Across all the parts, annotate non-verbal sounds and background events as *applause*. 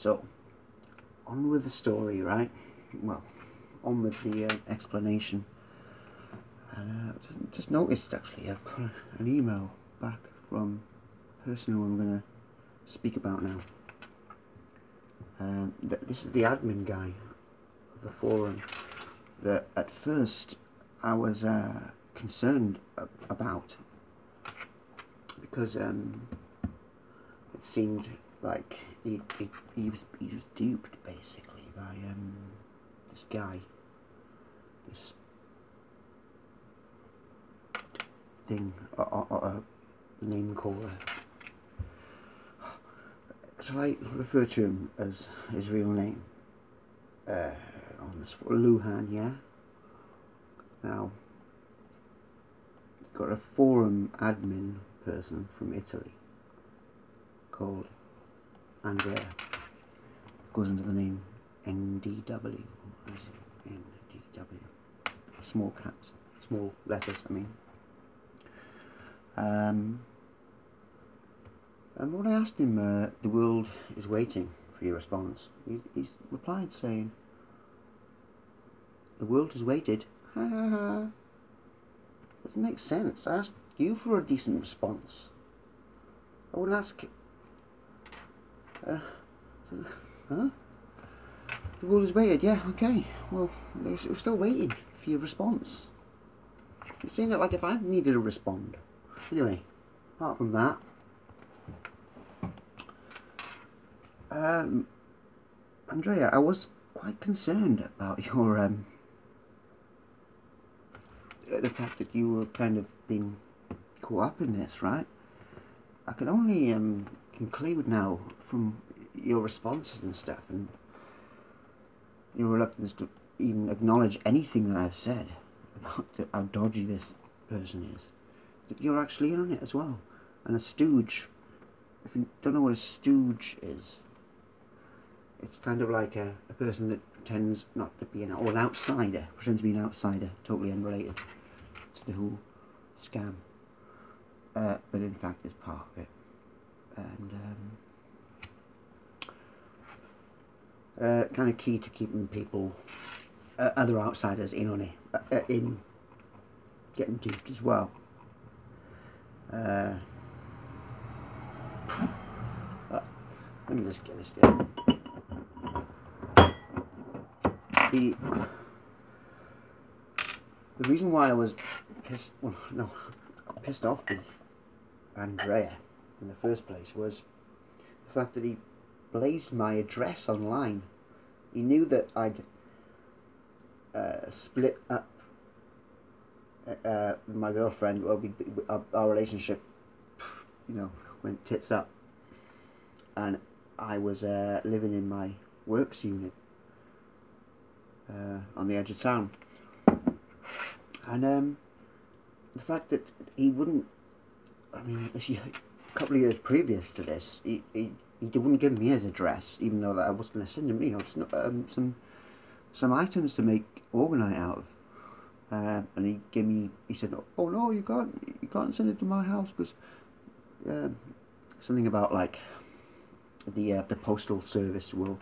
So, on with the story, right? Well, on with the uh, explanation. Uh, just, noticed actually, I've got an email back from the person who I'm going to speak about now. Um, th this is the admin guy of the forum that at first I was uh, concerned about because um, it seemed like he, he, he, was, he was duped basically by um, this guy, this thing, a, a, a name caller. Shall I refer to him as his real name? Uh, on this Luhan, yeah. Now, he's got a forum admin person from Italy called Andrea. Goes under the name NDW. NDW. Small caps, small letters. I mean. Um, and when I asked him, uh, the world is waiting for your response, he, he replied saying, the world has waited. *laughs* Doesn't make sense. I asked you for a decent response. I wouldn't ask. Uh, huh? The world has waited. Yeah. Okay. Well, we're still waiting for your response. You're saying it like if I needed to respond. Anyway, apart from that, um, Andrea, I was quite concerned about your um, the fact that you were kind of being caught up in this, right? I can only um, conclude now from your responses and stuff and your reluctance to even acknowledge anything that I've said about how dodgy this person is, that you're actually in on it as well. And a stooge, if you don't know what a stooge is, it's kind of like a, a person that pretends not to be an, or an outsider, pretends to be an outsider, totally unrelated to the whole scam, uh, but in fact is part of it. And um, uh, kind of key to keeping people, uh, other outsiders in on it, uh, uh, in getting duped as well. Uh, let me just get this down. The the reason why I was pissed, well, no, pissed off with Andrea in the first place was the fact that he blazed my address online. He knew that I'd uh, split up uh, uh my girlfriend. Well, we, our, our relationship, you know, went tits up, and I was uh, living in my works unit uh, on the edge of town and um, the fact that he wouldn't, I mean, *laughs* a couple of years previous to this, he, he, he wouldn't give me his address, even though that I was going to send him, you know, um, some some items to make orgonite out of. Uh, and he gave me, he said, oh no, you can't, you can't send it to my house because uh, something about like the uh, the postal service will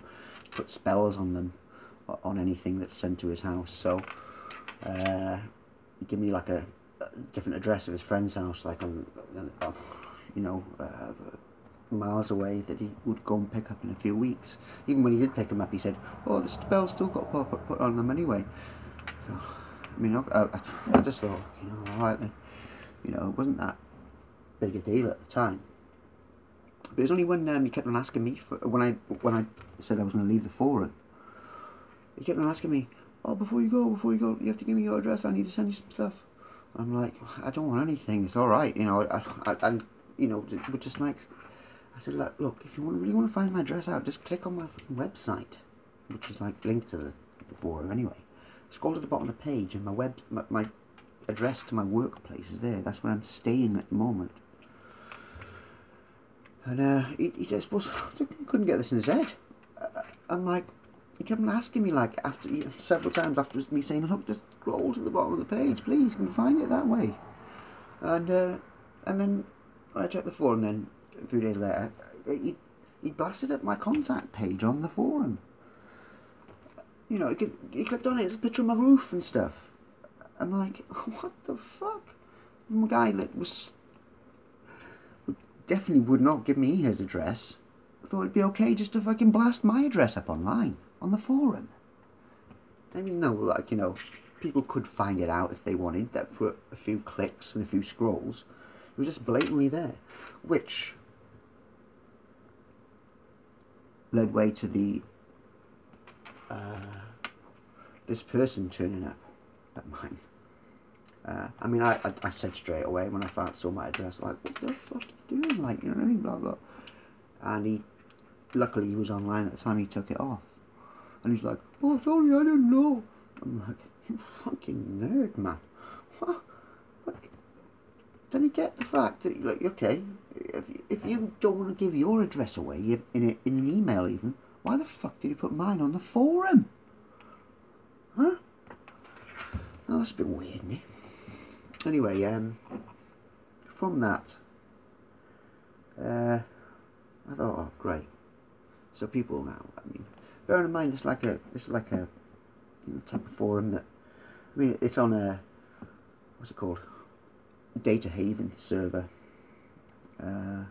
put spells on them on anything that's sent to his house. So uh, he gave me like a, a, different address of his friend's house, like on, on you know, uh, miles away that he would go and pick up in a few weeks. Even when he did pick him up, he said, "Oh, the spell still got put, put on them anyway." So, I mean, I, I, I just thought, you know, all right then, you know, it wasn't that big a deal at the time. But it was only when um, he kept on asking me for when I when I said I was going to leave the forum. He kept on asking me, oh, before you go, before you go, you have to give me your address. I need to send you some stuff. I'm like, I don't want anything. It's all right, you know. I, I, and you know, but just like, I said, look, look, if you want, really want to find my address out, just click on my fucking website, which is like linked to the, forum anyway. Scroll to the bottom of the page, and my web, my, my address to my workplace is there. That's where I'm staying at the moment. And uh, he, he just couldn't get this in his head. Uh, I'm like, he kept on asking me like after several times after me saying, "Look, just scroll to the bottom of the page, please. You can find it that way." And uh, and then I checked the forum. Then a few days later, uh, he he blasted up my contact page on the forum. You know, he, he clicked on it, it's a picture of my roof and stuff. I'm like, *laughs* what the fuck? From a guy that was definitely would not give me his address. I thought it'd be okay just to fucking blast my address up online on the forum. I mean, no, like you know, people could find it out if they wanted. That for a few clicks and a few scrolls, was just blatantly there, which led way to the uh, this person turning up at mine. Uh, I mean, I, I, I said straight away when I found saw my address, like, what the fuck are you doing? Like, you know what I mean? Blah blah. And he, luckily, he was online at the time. He took it off, and he's like, "Oh, sorry, I didn't know." I'm like, "You fucking nerd, man." What? what? Get the fact that, like, okay, if if you don't want to give your address away in a, in an email, even, why the fuck did you put mine on the forum? Huh? Oh, that's a bit weird, it? Anyway, um, from that, uh, I thought, oh, great. So people now, I mean, bearing in mind, it's like a, it's like a, you know, type of forum that, I mean, it's on a, what's it called? Data Haven server. Uh,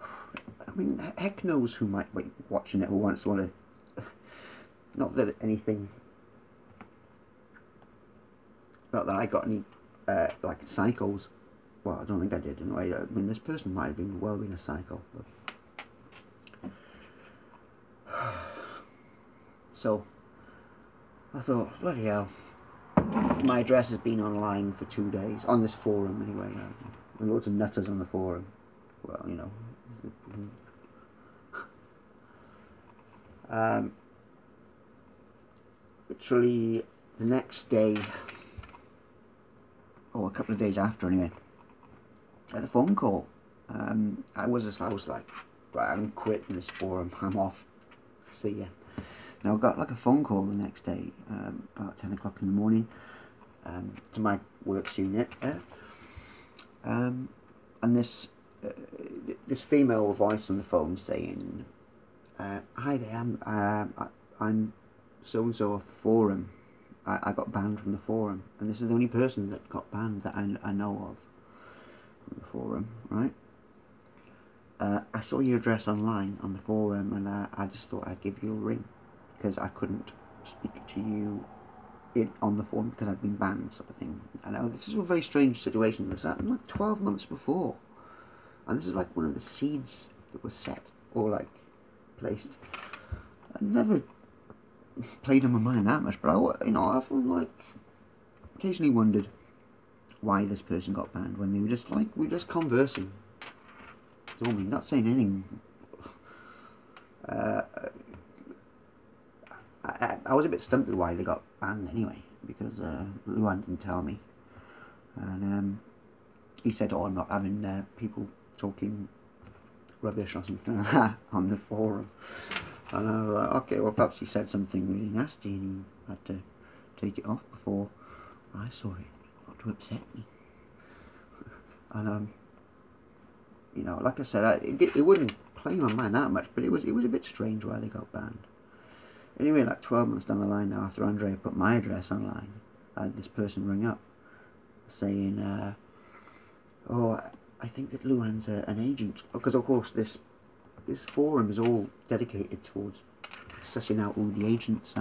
I mean, heck knows who might be watching it who wants to want to. Not that anything. Not that I got any uh, like psychos. Well, I don't think I did anyway. I mean, this person might have been well been a psycho. But... *sighs* So, I thought, bloody hell. My address has been online for two days, on this forum anyway. Uh, loads of nutters on the forum. Well, you know. *laughs* Um, literally the next day or a couple of days after anyway, I had a phone call. Um, I was just, I was like, right, I'm quitting this forum. I'm off. See ya. Now I got like a phone call the next day, um, about ten o'clock in the morning, um, to my works unit there, um, and this uh, this female voice on the phone saying, uh, "Hi there, I'm uh, I'm so and so off the forum. I, I got banned from the forum, and this is the only person that got banned that I, I know of from the forum, right? Uh, I saw your address online on the forum, and I, I just thought I'd give you a ring because I couldn't speak to you in, on the phone because I'd been banned, sort of thing. I, this is a very strange situation. This happened like 12 months before, and this is like one of the seeds that was set or like placed. I never played on my mind that much, but I, you know, I often like occasionally wondered why this person got banned when they were just like we were just conversing. Normally, not saying anything. Uh, I, I, was a bit stumped with why they got banned anyway, because uh, Luan didn't tell me, and um, he said, "Oh, I'm not having uh, people talking rubbish or something like that *laughs* on the forum." And I was like, okay, well, perhaps he said something really nasty and he had to take it off before I saw it, not to upset me. *laughs* and, um, you know, like I said, I, it, it wouldn't play my mind that much, but it was it was a bit strange why they got banned. Anyway, like 12 months down the line now, after Andrea put my address online, I had this person ring up saying, uh, oh, I think that Luan's a, an agent. Because, of course, this this forum is all dedicated towards sussing out who the agents.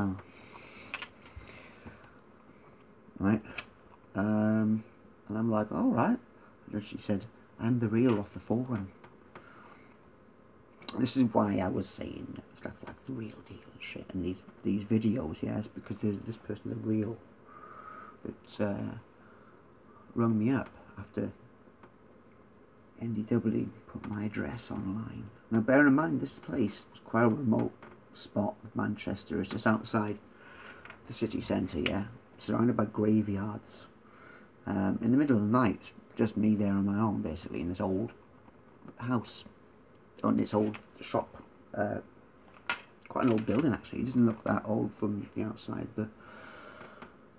Right? Um, and I'm like, alright. And she said, I'm the real of the forum. This is why I was saying stuff like the real deal and shit, and these these videos, yes, because this person, the real, that uh, rung me up after NDW put my address online. Now bear in mind this place was quite a remote spot of Manchester. It's just outside the city centre, yeah, surrounded by graveyards. Um, in the middle of the night, just me there on my own, basically, in this old house, on this old shop. Uh, quite an old building, actually. It doesn't look that old from the outside, but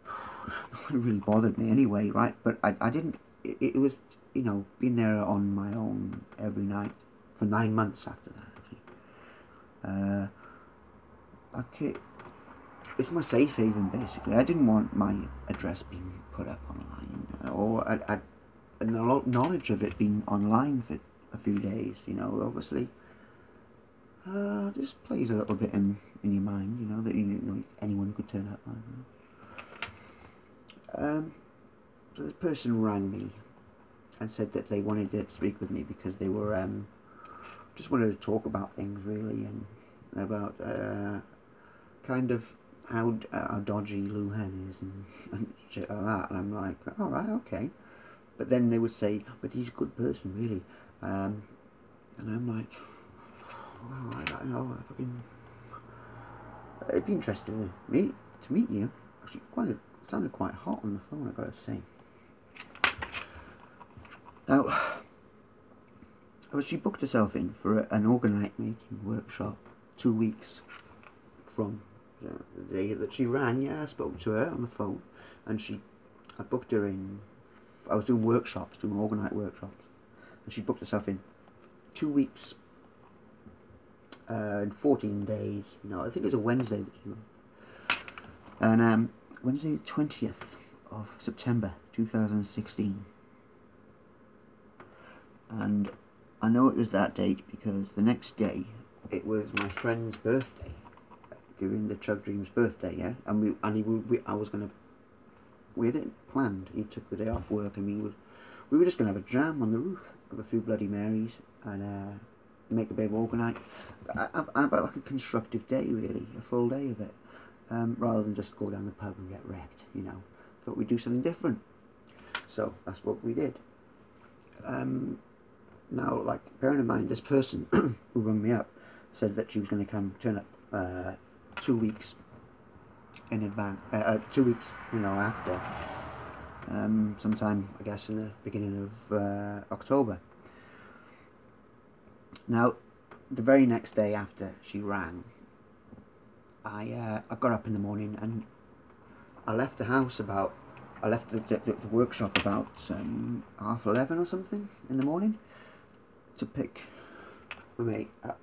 *sighs* it really bothered me anyway, right? But I, I didn't. It, it was you know, been there on my own every night for nine months after that. Uh, like it, it's my safe haven basically. I didn't want my address being put up online or I, I, knowledge of it being online for a few days. You know, obviously, uh, just plays a little bit in in your mind. You know that you, know anyone could turn up. Um, so this person rang me and said that they wanted to speak with me because they were um, just wanted to talk about things really and about uh, kind of how, uh, how dodgy Luhan is and, *laughs* and shit like that. And I'm like, all right, okay. But then they would say, but he's a good person, really. Um, and I'm like, well, I know. I fucking. It'd be interesting to meet to meet you. Actually, quite sounded quite hot on the phone. I gotta say. Now, she booked herself in for an orgonite making workshop two weeks from the day that she ran. Yeah, I spoke to her on the phone, and she, I booked her in. I was doing workshops, doing orgonite workshops, and she booked herself in two weeks. Uh, in 14 days, know, I think it was a Wednesday that she ran. And um, Wednesday the 20th of September 2016. And I know it was that date because the next day it was my friend's birthday, during the Chugdream's birthday, yeah. And we and he, we, I was gonna, we had it planned. He took the day off work, and we would, we were just gonna have a jam on the roof of a few Bloody Marys and uh, make a bit of orgonite. I, I, I about like a constructive day, really, a full day of it, um, rather than just go down the pub and get wrecked. You know, thought we'd do something different. So that's what we did. Um, now, like, bearing in mind, this person *coughs* who rung me up said that she was going to come turn up uh, two weeks in advance, uh, uh, two weeks, you know, after, um, sometime, I guess, in the beginning of uh, October. Now, the very next day after she rang, I, uh, I got up in the morning and I left the house about, I left the, the, the workshop about um, half eleven or something in the morning to pick my mate up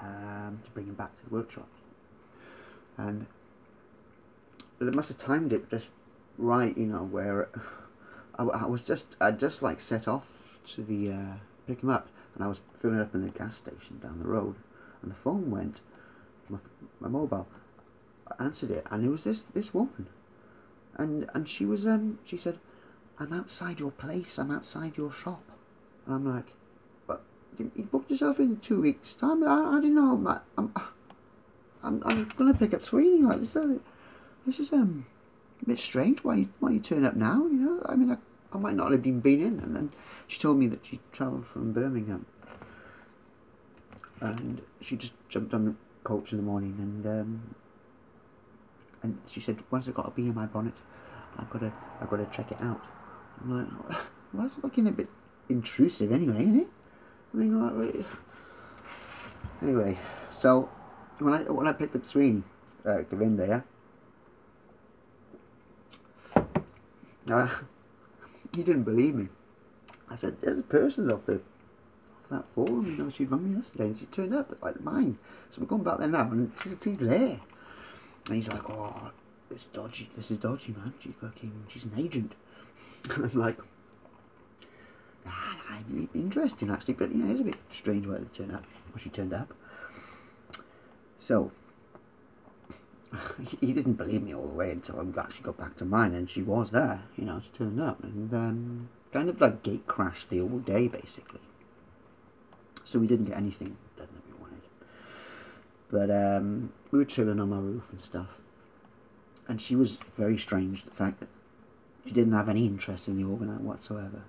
um, to bring him back to the workshop. And they must have timed it just right, you know, where *sighs* I, I was just, I just like set off to the, uh, pick him up, and I was filling up in the gas station down the road, and the phone went, my, my mobile, I answered it, and it was this, this woman, and, and she was, um, she said, I'm outside your place, I'm outside your shop. And I'm like, but you booked yourself in two weeks' time. I, I didn't know. I'm, I'm, *sighs* I'm, I'm gonna pick up Sweeney. Like this, this is um a bit strange. Why you, why you turn up now? You know, I mean, I, I might not have been been in. And then she told me that she travelled from Birmingham, and she just jumped on the coach in the morning, and um, and she said, once I got a bee in my bonnet, I've got to, I've got to check it out. I'm like, *laughs* well, that's looking a bit intrusive anyway, isn't it? I mean, like, anyway, so when I when I picked up Sweeney, uh, Govinda, yeah, uh, he didn't believe me. I said, "There's a person off the off that forum. You know, she rang me yesterday, and she turned up like mine. So we're going back there now, and she's, she's there." And he's like, "Oh, it's dodgy. This is dodgy, man. She's fucking. She's an agent." *laughs* And I'm like, ah, interesting actually, but yeah, it's a bit strange where they turn up, where she turned up. So, *laughs* he didn't believe me all the way until I actually got back to mine, and she was there, you know, she turned up, and um, kind of like gate crashed the whole day, basically. So we didn't get anything done that we wanted. But um, we were chilling on my roof and stuff. And she was very strange, the fact that she didn't have any interest in the orgonite whatsoever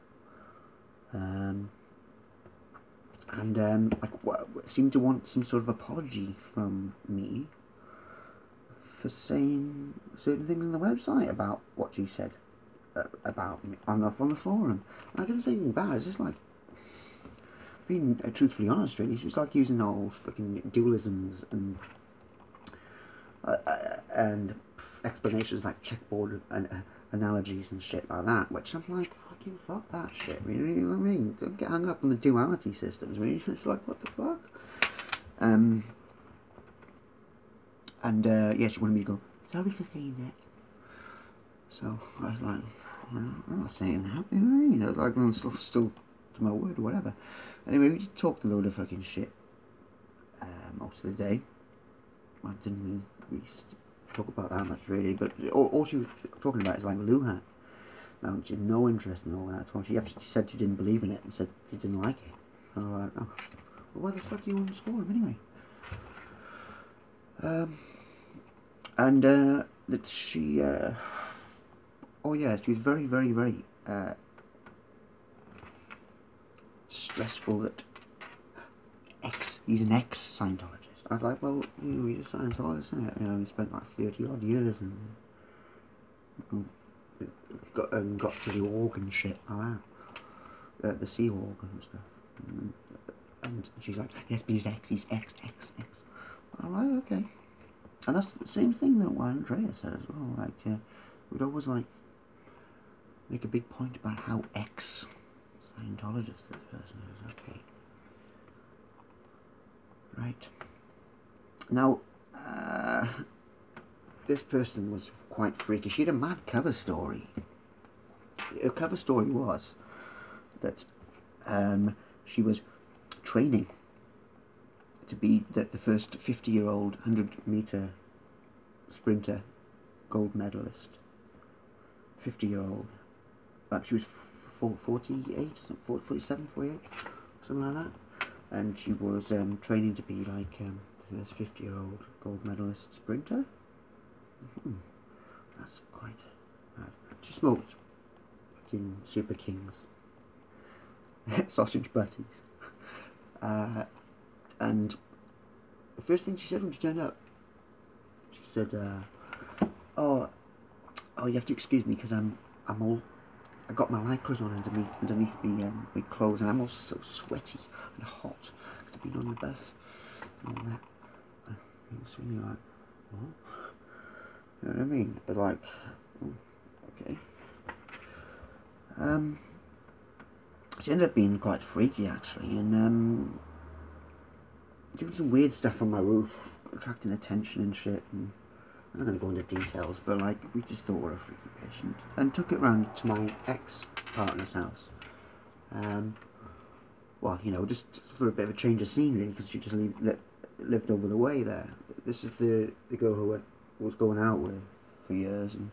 um, and um, like what, seemed to want some sort of apology from me for saying certain things on the website about what she said uh, about me on the on the forum. And I didn't say anything bad. It's just like being uh, truthfully honest. Really, she was like using old fucking dualisms and uh, uh and explanations like checkboard and uh, analogies and shit like that, which I'm like, fucking fuck that shit. You know what I mean? Don't get hung up on the duality systems. I mean, *laughs* it's like, what the fuck? Um, and uh, yeah, she wanted me to go, sorry for saying that. So I was like, I'm not saying that, you know, like I'm still, still to my word or whatever. Anyway, we just talked a load of fucking shit uh, most of the day. I didn't really talk about that much really, but all, all she was talking about is like Luhan. Now, she had no interest in all that at all. She, she said she didn't believe in it and said she didn't like it. I was like, oh, well, why the fuck do you want to score him anyway? Um, and uh, that she, uh, oh yeah, she was very, very, very uh, stressful that ex, he's an ex-Scientologist. I was like, well, you know, he's a Scientologist, isn't it? You know, he spent like 30 odd years and got um, got to the organ shit like uh, the sea organ and stuff. And, and she's like, yes, but he's X, he's X, X, X. All right, okay. And that's the same thing that what Andrea said as well. Like, uh, we'd always like make a big point about how X Scientologist this person is. Okay. Right. Now, uh, this person was quite freaky. She had a mad cover story. Her cover story was that um, she was training to be the, the first 50 year old 100 metre sprinter gold medalist. 50 year old. Like she was 48, 47, 48, something like that. And she was um, training to be like um, the first 50 year old gold medalist sprinter. Hmm. That's quite bad. She smoked fucking Super Kings. *laughs* Sausage butties. Uh, and the first thing she said when she turned up, she said, uh, "Oh, oh, you have to excuse me because I'm, I'm all, I got my lycras on underneath, underneath me, um, my clothes, and I'm all so sweaty and hot because I've been on the bus and all that." And it's really like, what? You know what I mean? But like, oh, okay. Um, she ended up being quite freaky actually, and um, doing some weird stuff on my roof, attracting attention and shit. And I'm not going to go into details, but like, we just thought we were a freaky patient, and took it round to my ex partner's house. Um, well, you know, just for a bit of a change of scenery, because she just leave, lived over the way there. This is the the girl who went was going out with for years, and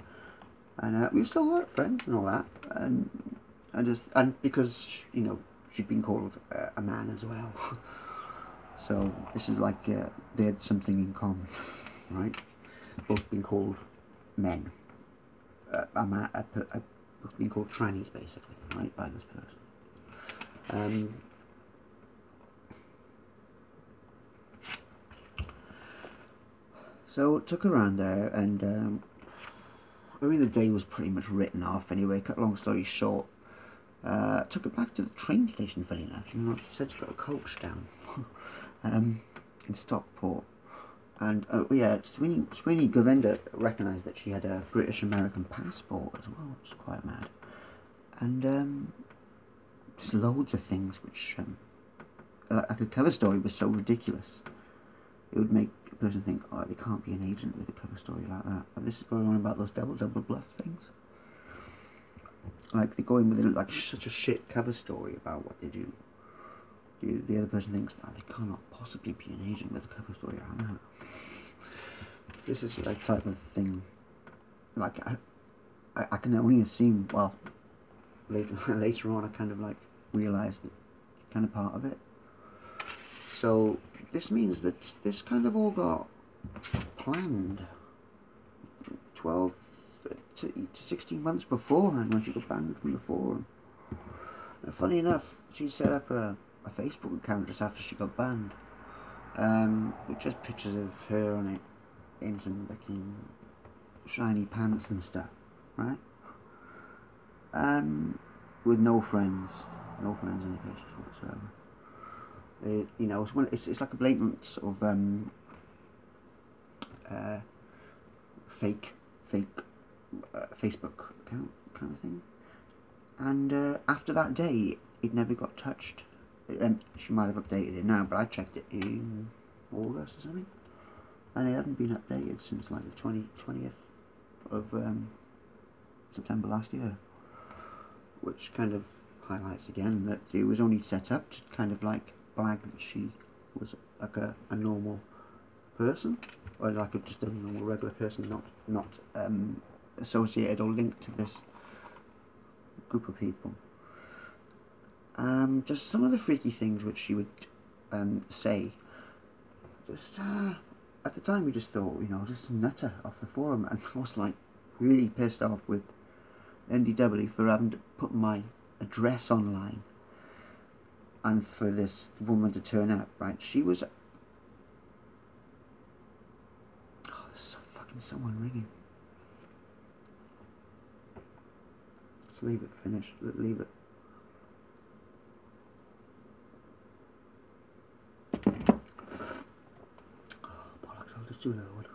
and uh, we still were friends and all that, and and just and because you know she'd been called uh, a man as well, *laughs* so this is like uh, they had something in common, *laughs* right? Both being called men, uh, a man, a, a, been called trannies basically, right, by this person. Um, So took her around there and um, I mean the day was pretty much written off anyway, cut long story short. Uh, took her back to the train station funny enough, you know, she said she got a coach down *laughs* um, in Stockport. And uh, yeah, Sweeney, Sweeney Govinda recognised that she had a British American passport as well, which is quite mad. And um, just loads of things which, um, like a cover story was so ridiculous. It would make a person think, oh, they can't be an agent with a cover story like that. But this is going on about those double double bluff things. Like they're going with like such a shit cover story about what they do. The, the other person thinks that they cannot possibly be an agent with a cover story like that. This is like type of thing. Like I, I, I can only assume. Well, later *laughs* later on, I kind of like realised that kind of part of it. So this means that this kind of all got planned 12 to, to 16 months beforehand when she got banned from the forum. And funny enough, she set up a, a Facebook account just after she got banned. Um, with just pictures of her on it in some fucking shiny pants and stuff, right? Um, with no friends, no friends in the pictures whatsoever. Uh, you know, it's, one, it's, it's like a blatant sort of um, uh, fake, fake uh, Facebook account kind of thing. And uh, after that day, it never got touched. Um, she might have updated it now, but I checked it in August or something, and it hadn't been updated since like the 20, 20th of um, September last year, which kind of highlights again that it was only set up to kind of like blag that she was like a, a normal person, or like a, just a normal regular person, not not um, associated or linked to this group of people. Um, just some of the freaky things which she would um, say. Just uh, at the time, we just thought, you know, just nutter off the forum, and I *laughs* was like really pissed off with NDW for having to put my address online and for this woman to turn up. Right, she was. Oh, there's fucking someone ringing. Just leave it finished. Leave it. Oh, bollocks, I'll just do another one.